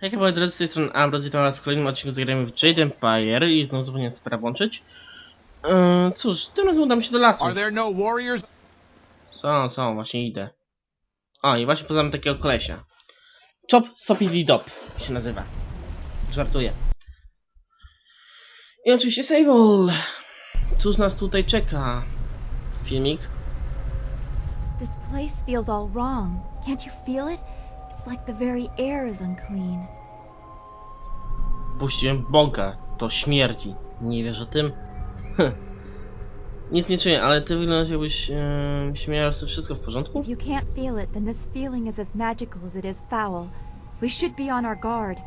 Jak moi drodzy, z tej strony Ambrose, witam was w kolejnym odcinku zagrajmy w Jade Empire i znowu zapomniałem sprawę włączyć. Yy, cóż, tym razem udam się do lasu. No? Co, co, właśnie idę. O, i właśnie poznamy takiego kolesia. Chop Sopidi Dop się nazywa. Żartuję. I oczywiście save all. Cóż nas tutaj czeka? Filmik. This place feels all wrong. Can't you feel it? It's like the very air is unclean. Puściłem bąka. To śmierci. Nie wiesz o tym? Nic nie czuję, ale ty wyglądasz jakbyś yy, się miała wszystko w porządku? If you can't feel it, then this feeling is as magical as it is foul. We should be on our guard.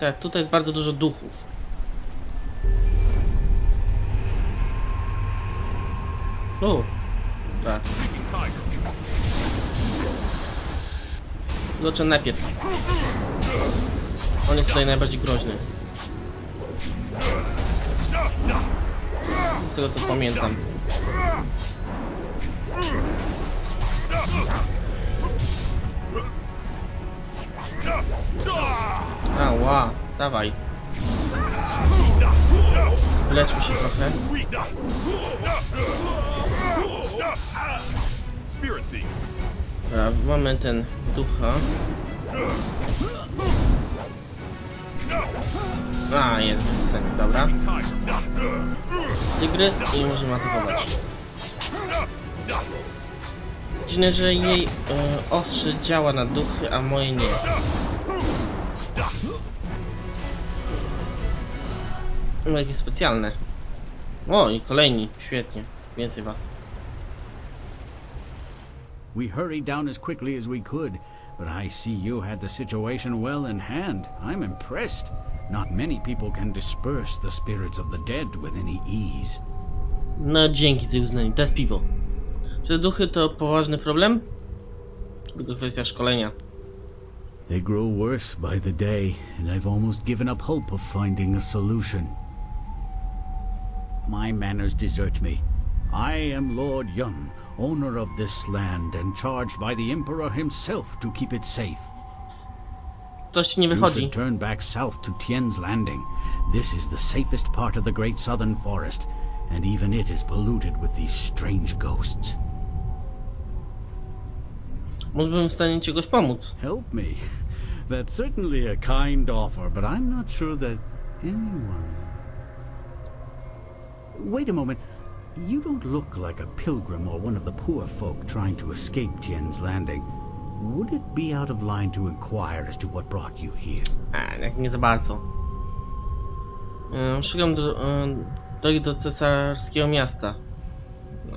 Tak, tutaj jest bardzo dużo duchów. O, tak. Zobaczę najpierw. On jest tutaj najbardziej groźny. Z tego co pamiętam. Ała, dawaj. Wyleczmy się trochę. Dobra, mamy ten ducha. A, jest sen, dobra. Tygrys i możemy atakować. Dziwne, że jej e, ostrze działa na duchy, a moje nie. No jakie specjalne. O, i kolejni, świetnie. Więcej was. We hurried down as quickly as we could, but I see you had the situation well in hand. I'm impressed. Not many people can disperse the spirits of the dead with any ease. No dzięki za uznanie, to jest piwo. Czy duchy to poważny problem? Tylko kwestia szkolenia. They grow worse by the day, and I've almost given up hope of finding a solution. My manners desert me. I am Lord Yun, owner of this land and charged by the Emperor himself to keep it safe. Coś ci nie wychodzi. turn back south to Tien's Landing. This is the safest part of the Great Southern Forest, and even it is polluted with these strange ghosts. Może bym w stanie czegoś pomóc. Help me. That's certainly a kind offer, but I'm not sure that anyone. Wait a moment. You don't look like a pilgrim or one of the poor folk trying to escape Tien's Landing. Would it be out of line to inquire as to what brought you here? A, jak nie za bardzo. Szukam ym, um, drogi do cesarskiego miasta.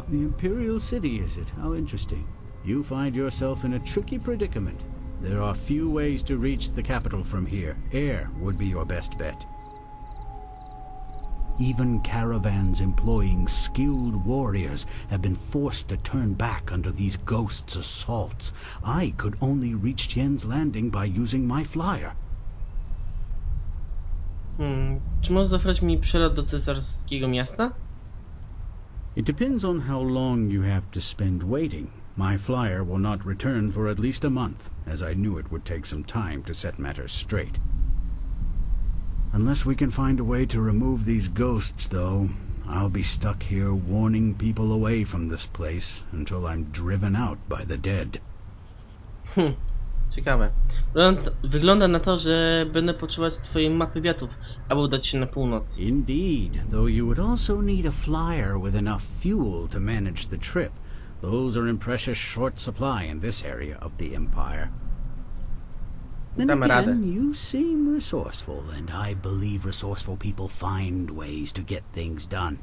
The Imperial City, is it? How interesting. You find yourself in a tricky predicament. There are few ways to reach the capital from here. Air would be your best bet. Even caravans employing skilled warriors have been forced to turn back under these ghosts' assaults. I could only reach Tien's Landing by using my flyer. Hmm, czy możesz zaoferować mi przelot do cesarskiego miasta? It depends on how long you have to spend waiting. My flyer will not return for at least a month, as I knew it would take some time to set matters straight. Unless we can find a way to remove these ghosts, though, I'll be stuck here warning people away from this place until I'm driven out by the dead. Hm, ciekawe. Wygląda, wygląda na to, że będę potrzebować twojej mapy wiatrów, aby udać się na północ. Indeed, though you would also need a flyer with enough fuel to manage the trip. Those are in precious short supply in this area of the Empire. Then Damy radę. again, you seem resourceful, and I believe resourceful people find ways to get things done.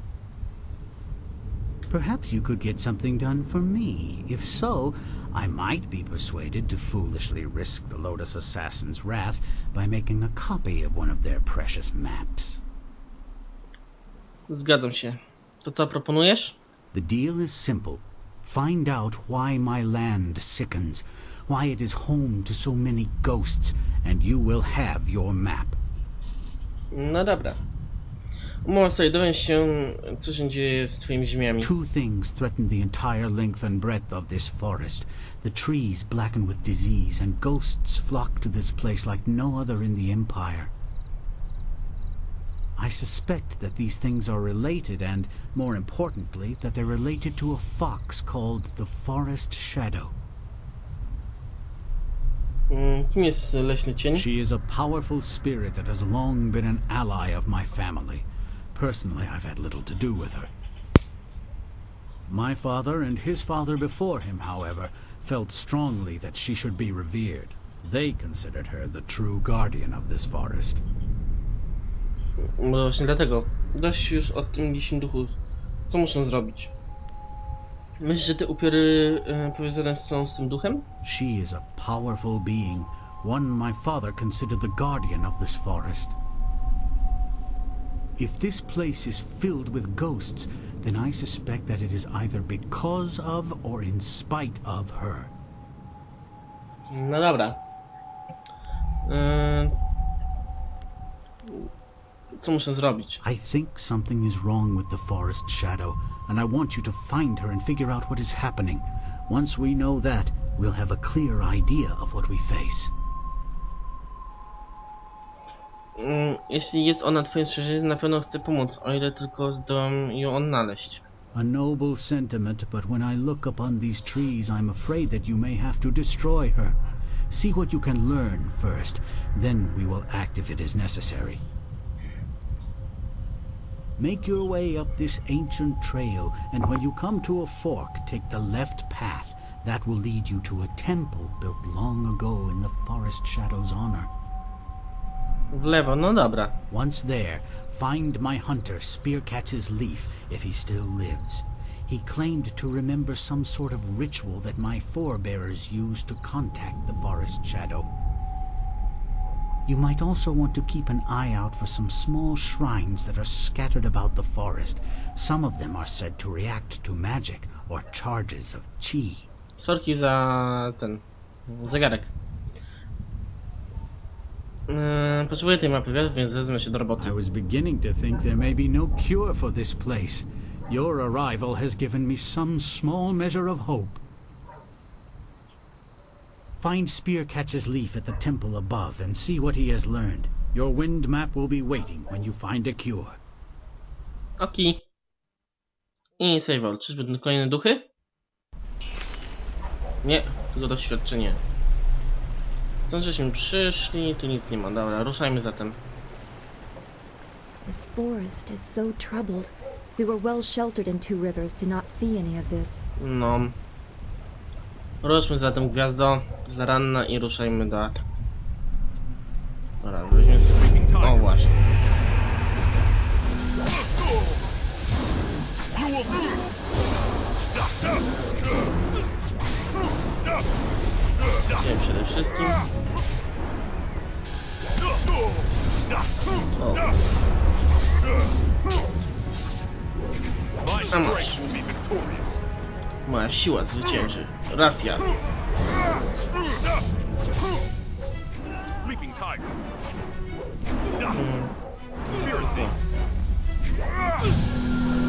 Perhaps you could get something done for me. If so, I might be persuaded to foolishly risk the Lotus Assassin's wrath by making a copy of one of their precious maps. Zgadzam się. To co proponujesz? The deal is simple. Find out why my land sickens, why it is home to so many ghosts, and you will have your map. No dobra. Sobie dowiedz się, co się dzieje z twoimi ziemiami. Two things threaten the entire length and breadth of this forest. The trees blacken with disease, and ghosts flock to this place like no other in the Empire. I suspect that these things are related, and, more importantly, that they're related to a fox called the Forest Shadow. Mm, Kim jest leśny cień? Mm, she is a powerful spirit that has long been an ally of my family. Personally, I've had little to do with her. My father and his father before him, however, felt strongly that she should be revered. They considered her the true guardian of this forest. No właśnie dlatego. Dość już o tym liśnym duchu. Co muszę zrobić? Myślisz, że te upiory e, powiązane są z tym duchem? She is a powerful being, one my father considered the guardian of this forest. If this place is filled with ghosts, then I suspect that it is either because of or in spite of her. No dobra. E, co muszę zrobić? I think something is wrong with the forest shadow, and I want you to find her and figure out what is happening. Once we know that, we'll have a clear idea of what we face. Mm, Jeśli jest ona twoim sprzymierzeńcem, na pewno chcę pomóc, o ile tylko zdołam ją odnaleźć. A noble sentiment, but when I look upon these trees, I'm afraid that you may have to destroy her. See what you can learn first, then we will act if it is necessary. Make your way up this ancient trail, and when you come to a fork, take the left path. That will lead you to a temple built long ago in the forest shadow's honor. W lewo, no dobra. Once there, find my hunter Spearcatch's Leaf if he still lives. He claimed to remember some sort of ritual that my forebears used to contact the forest shadow. You might also want to keep an eye out for some small shrines that are scattered about the forest. Some of them are said to react to magic or charges of chi. Sorki za ten zegarek. Potrzebuję tej mapy, wiesz, więc wezmę się do roboty. I was beginning to think there may be no cure for this place. Your arrival has given me some small measure of hope. Find Spearcatch's leaf at the temple above and see what he has learned. Your wind map will be waiting when you find a cure. Oki. I save all. Czyżby to kolejne duchy? Nie, tylko doświadczenie. Stąd żeśmy przyszli, tu nic nie ma. Dobra, ruszajmy zatem. This forest is so troubled. We were well sheltered in Two Rivers to not see any of this. No. Ruszmy zatem gwiazdo, zaranna i ruszajmy do ataku. Dobra, weźmiemy sobie... O właśnie. Nie, przede wszystkim... O, My Come moja siła zwycięży. Racja.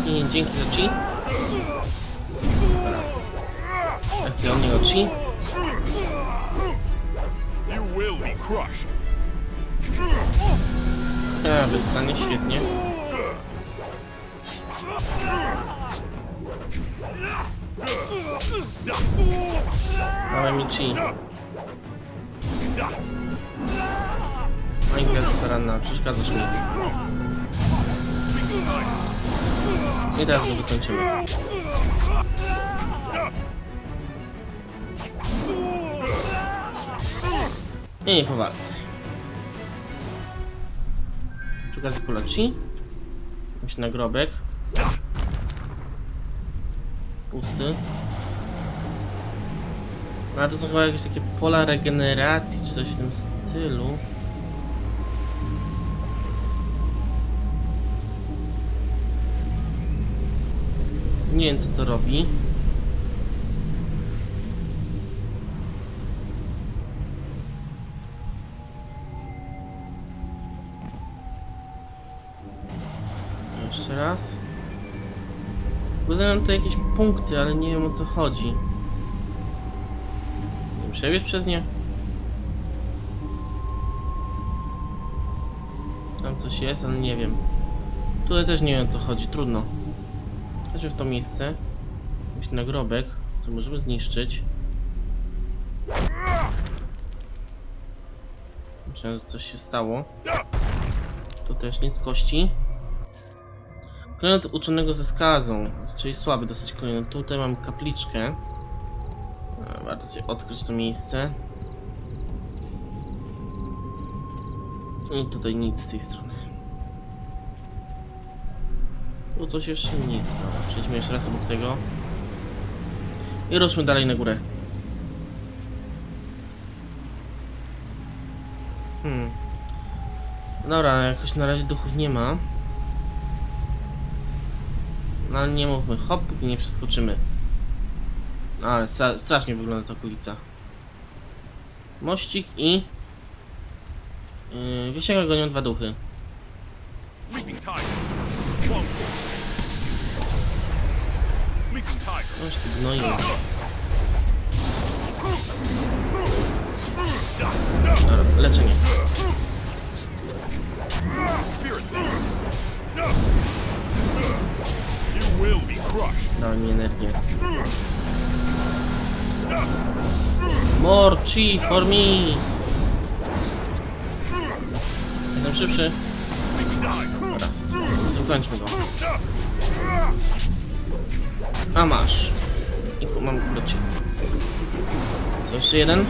I dzięki za chi. Akcja od niego chi. A, wystanie, świetnie. Dawaj mi chi. Oj, gwiazda ranna, przeszkadzasz mi. I teraz go wykończymy. I po walce. Przy okazji pola chi. Jakiś nagrobek. Pusty. No, to są chyba jakieś takie pola regeneracji, czy coś w tym stylu. Nie wiem co to robi. teraz. Poznają to jakieś punkty, ale nie wiem o co chodzi. Przebiec przez nie? Tam coś jest, ale nie wiem. Tutaj też nie wiem o co chodzi, trudno. Chodźmy w to miejsce. Jakiś nagrobek, to możemy zniszczyć. Myślałem, że coś się stało. To też nic kości. Klejnot uczonego ze skazą, czyli słaby dosyć klejnot. Tutaj mam kapliczkę. Warto sobie odkryć to miejsce. I tutaj nic z tej strony. Tu coś jeszcze nic. Dobra, przejdźmy jeszcze raz obok tego. I ruszmy dalej na górę. Hmm. Dobra, jakoś na razie duchów nie ma. No ale nie mówmy, hop, nie przeskoczymy. Ale stra strasznie wygląda ta okolica. Mościk i... Yy, Wiesiego gonią dwa duchy. Noż ty gnoju. Dobra, leczenie. Dał mi energię. More chi for me! Jestem szybszy. Dobra, dokończmy go. A masz. I mam wrócić. Co jeszcze jeden?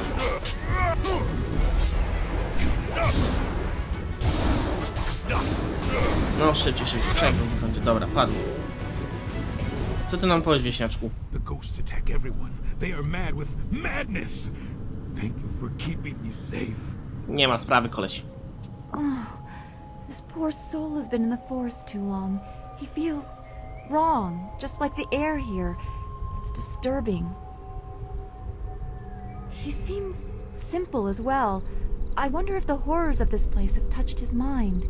No szybciej, szybciej. Czekaj, będzie. Dobra, padł. Co ty nam powiesz, wieśniaczku? The ghosts attack everyone. They are mad with madness. Thank you for keeping me safe. Nie ma sprawy, koleś. Oh, this poor soul has been in the forest too long. He feels wrong, just like the air here. It's disturbing. He seems simple as well. I wonder if the horrors of this place have touched his mind.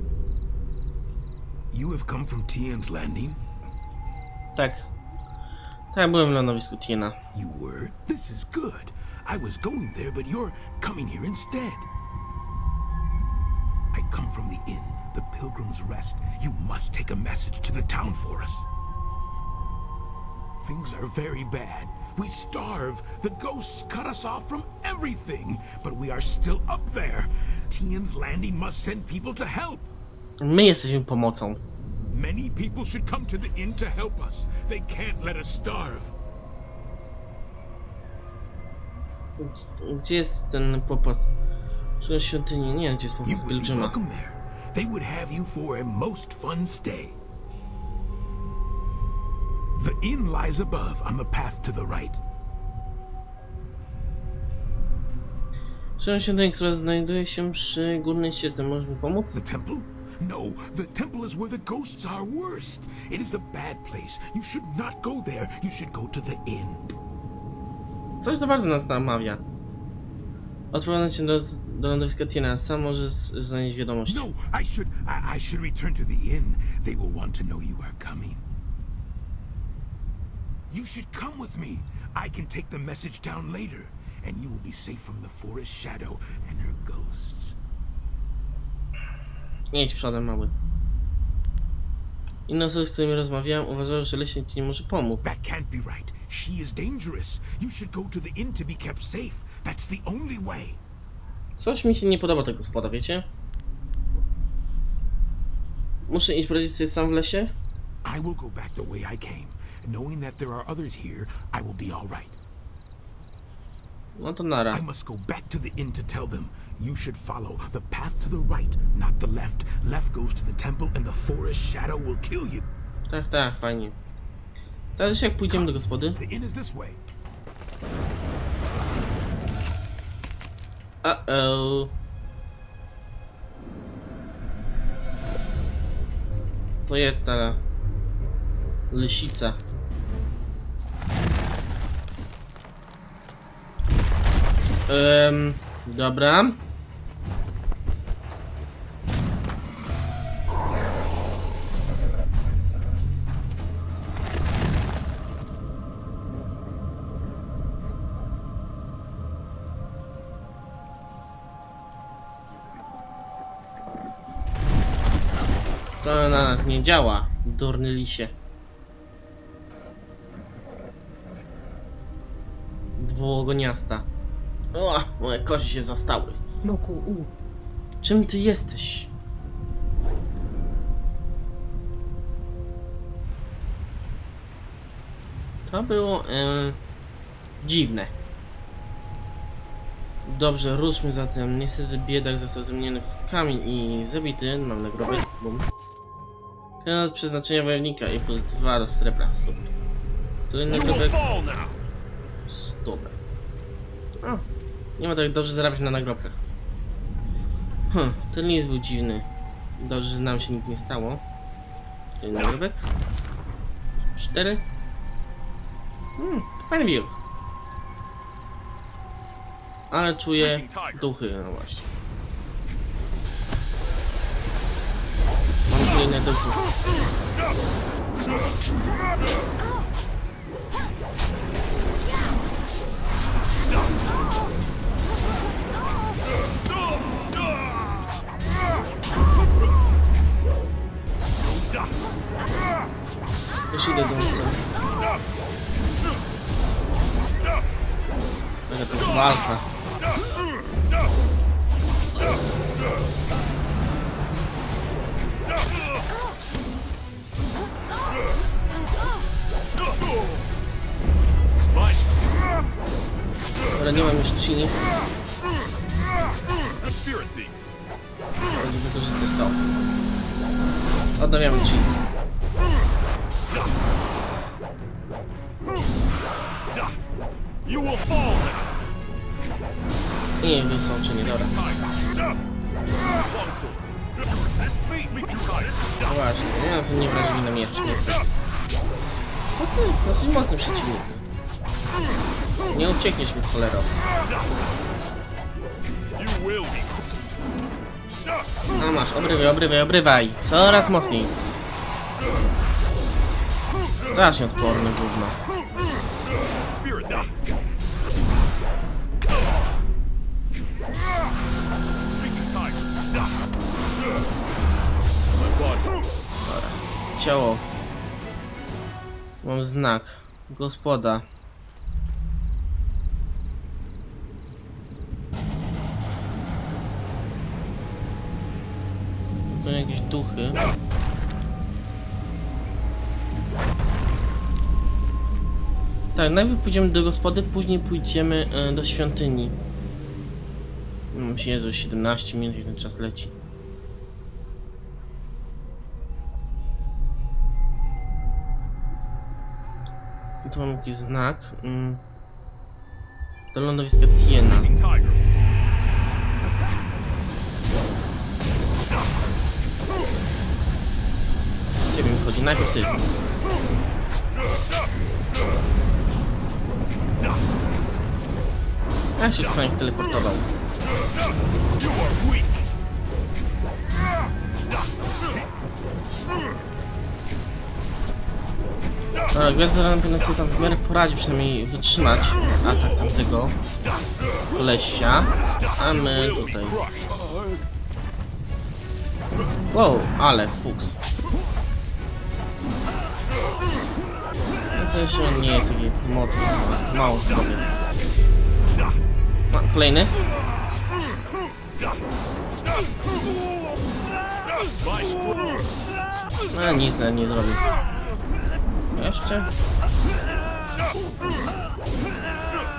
You have come from Tian's Landing? Tak. Tak, byłem w lądowisku Tiena. You were? This is good. I was going there, but you're coming here instead. I come from the inn, the Pilgrim's Rest. You must take a message to the town for us. Things are very bad. We starve. The ghosts cut us off from everything. But we are still up there. Tian's Landing must send people to help. My jesteśmy pomocą. Many people should come to the inn to help us. They can't let us starve. Gdzie jest ten popas? Szukam świątyni. Nie gdzie jest popas pielgrzyma. They would have you for a most fun stay. The inn lies above on the path to the right. Świątyni, która znajduje się przy górnej ścieżce. Możesz mi pomóc? The temple? No, the temple is where the ghosts are worst. It is a bad place. You should not go there. You should go to the inn. Coś za bardzo nas namawia. Odprowadzę cię do, do lądowiska Tiena. Sam możesz zanieść wiadomość. No, I should I, I should return to the inn. They will want to know you are coming. You should come with me. I can take the message down later, and you will be safe from the forest shadow and her ghosts. Nie idź przodem, mały. Inne osoby, z którymi rozmawiałem, uważały, że leśnik ci nie może pomóc. That can't be right. She is dangerous. You should go to the inn to be kept safe. That's the only way. Coś mi się nie podoba tego spoda, wiecie? Muszę iść poradzić sobie sam w lesie? I will go back the way I came. Knowing that there are others here, I will be all right. No to nara. I must go back to the inn to tell them. You should follow the path to the right, not the left. Left goes to the temple, and the forest shadow will kill you. Tak, tak, fajnie. Teraz jak pójdziemy do gospody? The inn is this way. Uh-oh. To jest ta lisica. Ym, dobra. To na nas nie działa, durny lisie. Dwuogoniasta. O, moje kości się zastały. Loku U. Czym ty jesteś? To było e, dziwne. Dobrze, ruszmy zatem. Niestety biedak został zamieniony w kamień i zabity. Mam nagrodę. Bum. Granat przeznaczenia wojownika i plus 2 do strefla. Super. Will nagrobek. Dobra. O, nie ma tak dobrze zarabiać na nagrobkach. Hm, ten list był dziwny. Dobrze, że nam się nic nie stało. Kolejny nagrobek. Cztery. Hmm, fajny bieg. Ale czuję duchy, no właśnie. Mam kolejne duchy. Deixa ele dançar. Olha pro Valka. Dobra, nie mam już chili. Będziemy Olha to. Odnawiamy chili. You will fall now. I wysączenie, dobra. No właśnie, nie są niewrażliwi na miecz, niestety. No ty, dosyć mocny przeciwnik. Nie uciekniesz mi cholero. No masz, obrywaj, obrywaj, obrywaj. Coraz mocniej. Strasznie odporny gówno. Ciało. Mam znak. Gospoda. Są jakieś duchy. Tak, najpierw pójdziemy do gospody, później pójdziemy e, do świątyni. Mm, Jezu, 17 minut i ten czas leci. Tu mam jakiś znak. Mm. Do lądowiska Tiena. Ciebie mi chodzi, najpierw ty. Ja się nich teleportował. Dobra, Gwiazda Rana powinna sobie tam w miarę poradzi, przynajmniej wytrzymać atak tamtego kolesia. A my tutaj. Wow, ale fuks. W sensie on nie jest taki mocny, mało zdrowy. No, kolejny. No nic nawet nie zrobił. Jeszcze?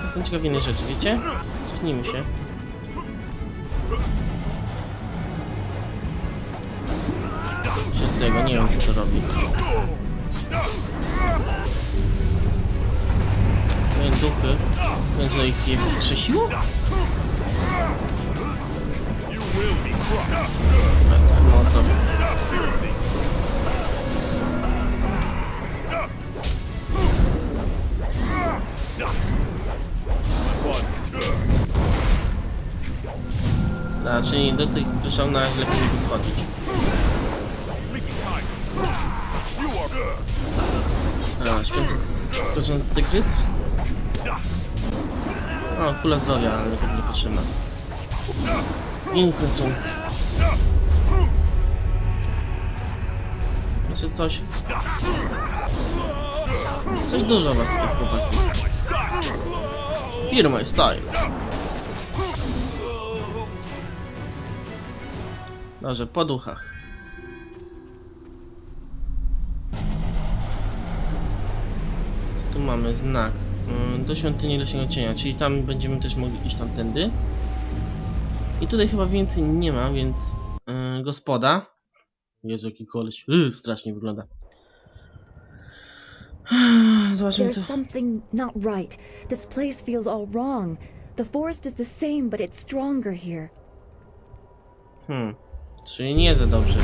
Jestem ciekaw innej rzeczy, wiecie? Cofnijmy się. Przed tego, nie wiem co to robi. Wiem, duchy. Że ich je wskrzesiło? Tak, no to... A, czyli do tych razie lepiej podchodzić. A, śpiący... Skoczący tygrys? O, kula zdrowia, ale nie potrzebna. Zgiń w końcu. Coś... Coś dużo was tutaj chłopaki. My style. Firma i style. Dobrze, po duchach. Tu mamy znak. Mm, Do świątyni leśnego cienia, czyli tam będziemy też mogli iść tamtędy. I tutaj chyba więcej nie ma, więc yy, gospoda. Jezu, jaki koleś. Yy, strasznie wygląda. Zobaczymy There's co. something not right. This place feels all wrong. The forest is the same, but it's stronger here. Hmm. Czyli nie za dobrze.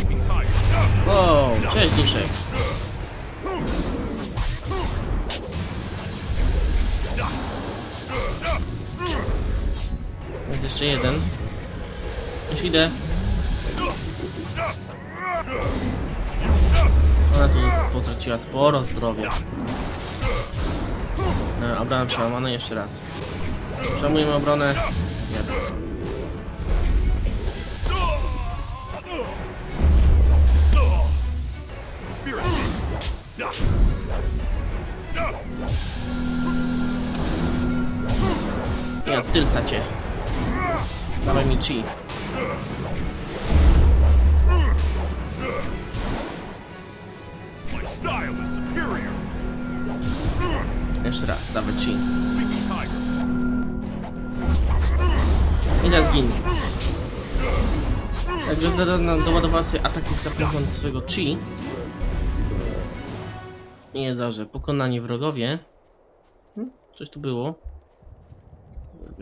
Wow, cześć duszek. Jest jeszcze jeden. Już idę. Ona tu potraciła sporo zdrowia. E, obrałem przełamane jeszcze raz. Przejmujemy obronę. Spirit. Ja tylta cię. Dawaj mi chi. Jeszcze raz, dawaj chi. I teraz zginie. Także Zedana doładowała sobie ataki z zapętlą swojego chi. I jest dobrze. Pokonani wrogowie. Hmm? Coś tu było.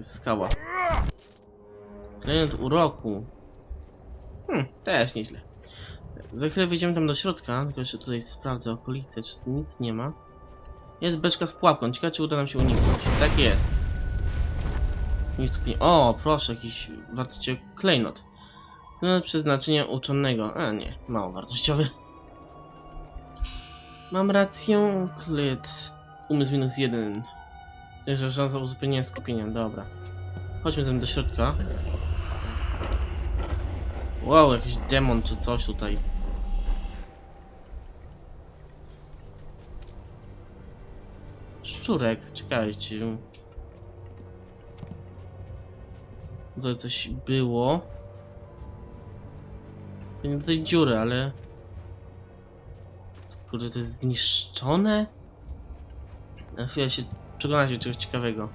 Skała. Klient uroku. Hmm, też nieźle. Za chwilę wyjdziemy tam do środka, tylko jeszcze tutaj sprawdzę okolice, czy nic nie ma. Jest beczka z pułapką, ciekawe czy uda nam się uniknąć. Tak jest. O, proszę, jakiś wartościowy klejnot. Klejnot przeznaczenia uczonego. A nie, mało wartościowy. Mam rację, klet. Umysł minus jeden. Także szansa uzupełnienia skupienia, dobra. Chodźmy zatem do środka. Wow, jakiś demon czy coś tutaj. Szczurek, czekajcie. Tutaj coś było. Nie do tej dziury, ale... Kurde, to jest zniszczone? Na chwilę się przekonać się czegoś ciekawego.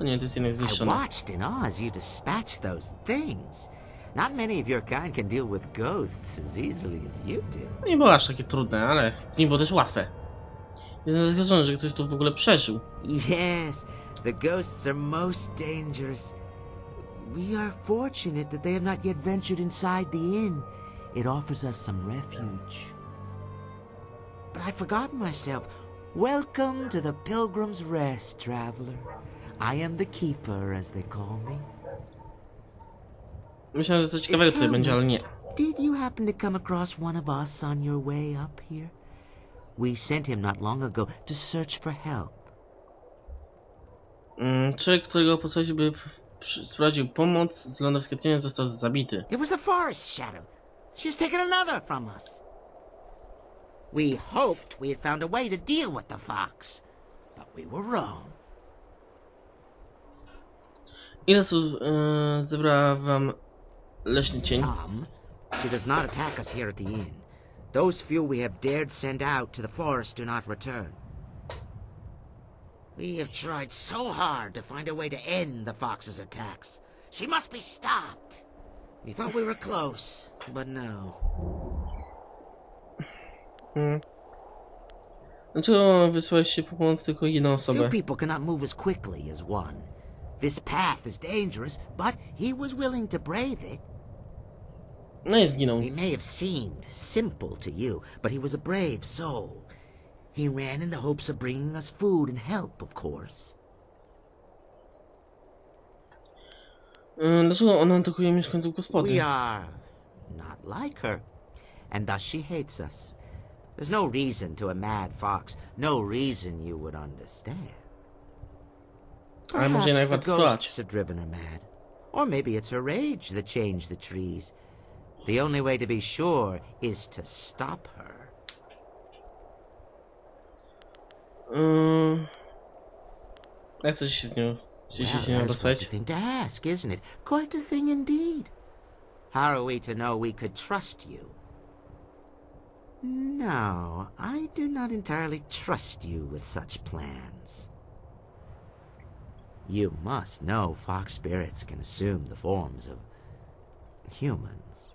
O nie, to jest jednak I zniszczone. watched in Oz you dispatch those things. Not many of your kind can deal with ghosts as easily as you do. Nie było aż takie trudne, ale nie było też łatwe. Jestem zaskoczony, że ktoś tu w ogóle przeżył. Yes, the ghosts are most dangerous. We are fortunate that they have not yet ventured inside the inn. It offers us some refuge. But I forgot myself. Welcome to the Pilgrim's Rest, traveler. I am the keeper, as they call me. Myślałem, że coś ciekawego tutaj będzie, ale nie. Did you happen to come across one of us on your way up here? We sent him not long ago to search for help. Mm, Człowiek, którego posłać by sprawdził pomoc z lądowskiego został zabity. It was the Forest Shadow. She's taken another from us. We hoped we had found a way to deal with the fox, but we were wrong. Ile słów e, zebrała wam leśny cień? Some. She does not attack us here at the inn. Those few we have dared send out to the forest do not return. We have tried so hard to find a way to end the fox's attacks. She must be stopped. We thought we were close, but no. Hmm. Dlaczego wysłałeś po pomoc tylko jedną Two people cannot move as quickly as one. This path is dangerous, but he was willing to brave it. No i zginął. He may have seemed simple to you, but he was a brave soul. He ran in the hopes of bringing us food and help, of course. Mm, dlaczego ona atakuje mieszkańców gospody? We are not like her, and thus she hates us. There's no reason to a mad fox, no reason you would understand. Ale może jednak Perhaps the ghosts have driven her mad. Or maybe it's her rage that changed the trees. The only way to be sure is to stop her. Chcecie się z nią... Chcecie Well, z nią quite a thing to ask, isn't it? Quite a thing indeed. How are we to know we could trust you? No, I do not entirely trust you with such plans. You must know fox spirits can assume the forms of humans.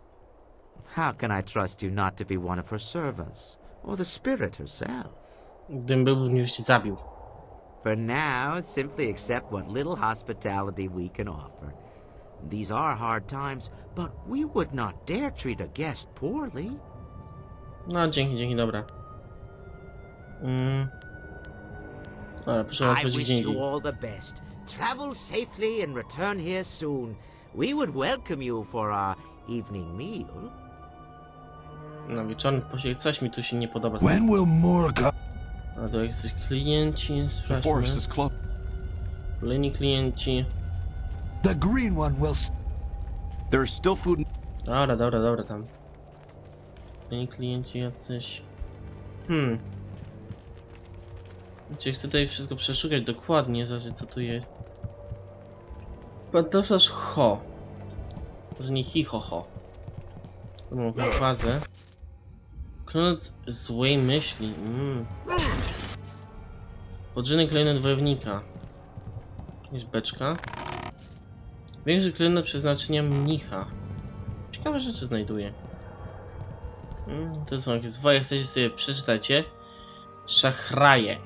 How can I trust you not to be one of her servants, or the spirit herself? Gdybym był, bym już cię zabił. For now, simply accept what little hospitality we can offer. These are hard times, but we would not dare treat a guest poorly. No, dzięki, dzięki, dobra. Mm. Dobra, proszę I wish indziej. you all the best. Travel safely and return here soon. We would welcome you for our evening meal. Na wieczorny posiłek, coś mi tu się nie podoba. When will more? A to jak coś klienci, sprawdźmy. Kolejni klienci. The green one will. There is still food. Dobra, dobra, dobra tam. Kolejni klienci jacyś. Hmm. Znaczy, chcę tutaj wszystko przeszukać dokładnie, zobaczyć co tu jest. Pantoflarz Ho. Może nie hi ho ho. Tu mam bazę. Klonec złej myśli. Mm. Podrzędny klejnot wojownika. Jest beczka. Większy klejnot przeznaczenia mnicha. Ciekawe rzeczy znajduję. Mm, to są jakieś zwoje, chcecie sobie przeczytacie. Szachraje.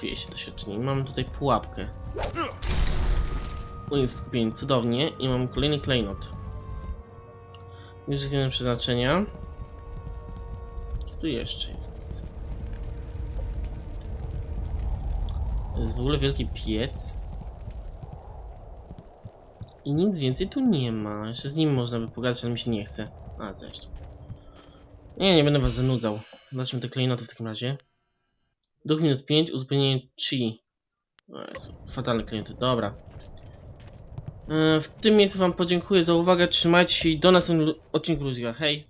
200 doświadczeń. Mam tutaj pułapkę. Unik w skupieniu, cudownie. I mam kolejny klejnot. Większy klejnot przeznaczenia. Tu jeszcze jest? To jest w ogóle wielki piec. I nic więcej tu nie ma. Jeszcze z nim można by pogadać, ale mi się nie chce. A, zresztą. Nie, nie będę was zanudzał. Zacznijmy te klejnoty w takim razie. Duch minus 5, uzupełnienie chi. O Jezu, fatalne klienty, dobra. E, W tym miejscu wam podziękuję za uwagę, trzymajcie się i do następnego odcinku Luziga. Hej!